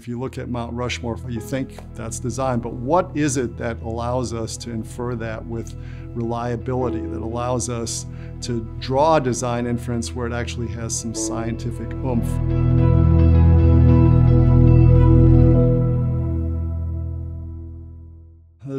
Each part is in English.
If you look at Mount Rushmore, you think that's design, but what is it that allows us to infer that with reliability, that allows us to draw design inference where it actually has some scientific oomph?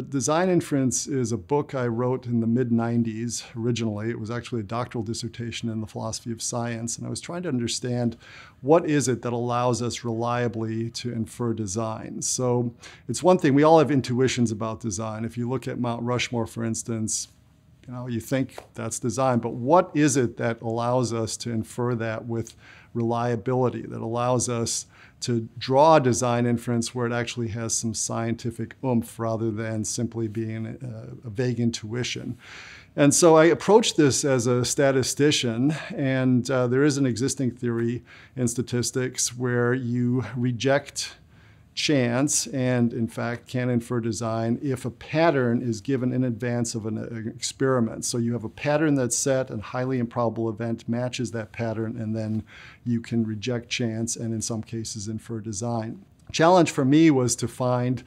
Design Inference is a book I wrote in the mid 90s originally. It was actually a doctoral dissertation in the philosophy of science, and I was trying to understand what is it that allows us reliably to infer design. So it's one thing, we all have intuitions about design. If you look at Mount Rushmore, for instance, you know, you think that's design, but what is it that allows us to infer that with reliability, that allows us to draw design inference where it actually has some scientific oomph rather than simply being a, a vague intuition. And so I approached this as a statistician, and uh, there is an existing theory in statistics where you reject chance and, in fact, can infer design if a pattern is given in advance of an, an, experiment. So you have a pattern that's set, and highly improbable event matches that pattern, and then you can reject chance and, in some cases, infer design. Challenge for me was to find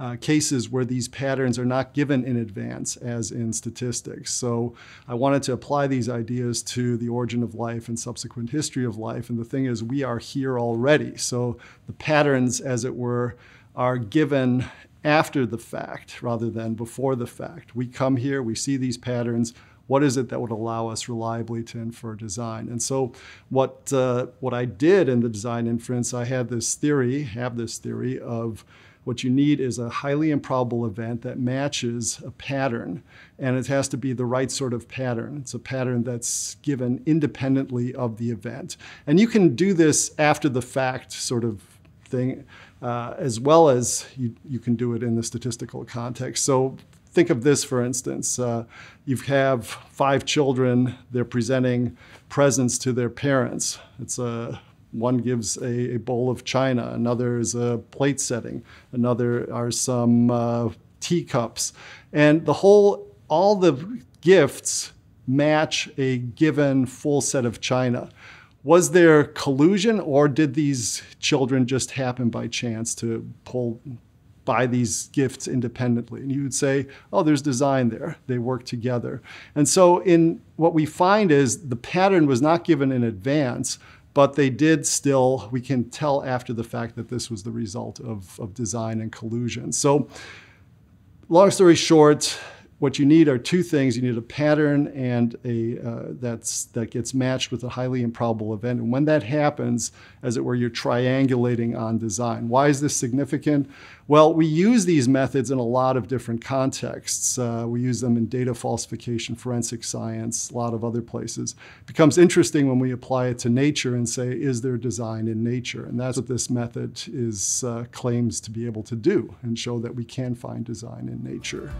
uh, cases where these patterns are not given in advance, as in statistics. So I wanted to apply these ideas to the origin of life and subsequent history of life. And the thing is, we are here already. So the patterns, as it were, are given after the fact rather than before the fact. We come here, we see these patterns. What is it that would allow us reliably to infer design? And so, what uh, what I did in the design inference, I had this theory, have this theory of what you need is a highly improbable event that matches a pattern, and it has to be the right sort of pattern. It's a pattern that's given independently of the event. And you can do this after the fact sort of thing, uh, as well as you, you can do it in the statistical context. So think of this, for instance. Uh, you have five children, they're presenting presents to their parents. It's a one gives a, a, bowl of china, another is a plate setting, another are some uh, teacups. And the whole, all the gifts match a given full set of china. Was there collusion or did these children just happen by chance to pull buy these gifts independently. And you would say, oh, there's design there. They work together. And so in what we find is the pattern was not given in advance, but they did still, we can tell after the fact that this was the result of, of design and collusion. So, long story short, what you need are two things. You need a pattern and a uh, that's that gets matched with a highly improbable event. And when that happens, as it were, you're triangulating on design. Why is this significant? Well, we use these methods in a lot of different contexts. Uh, we use them in data falsification, forensic science, a lot of other places. It becomes interesting when we apply it to nature and say, is there design in nature? And that's what this method is uh, claims to be able to do and show that we can find design in nature.